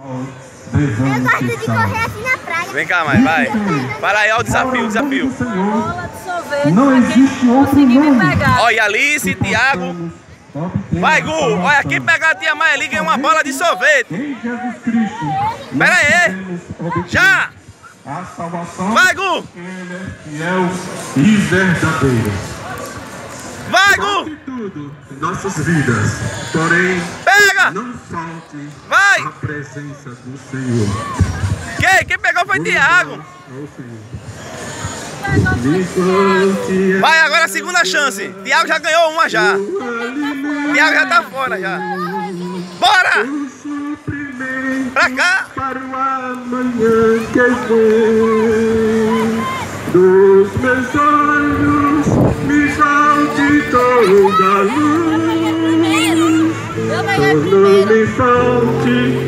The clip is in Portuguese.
Eu gosto de correr assim na praia. Vem cá, mãe, vai. Para aí, ó o desafio, o desafio. Bola de sorvete Não existe outro nome. pegar. Olha, Alice, Thiago. Vai, Gu. Olha, quem pegar a tia Maia ali ganha uma bola de sorvete. Em Jesus Cristo. Pera aí. Já. A salvação. Vai, Gu. É. Vai, Gu. Nossas vidas. Porém, Pega. não falte Vai. a presença do Senhor. Quem? Quem pegou foi Thiago. Me falte Vai, agora a segunda chance. Thiago já ganhou uma já. Thiago já tá fora já. Bora. o Pra cá. para o amanhã que vem. Dos meus olhos me falte toda a luz. Sur le méchant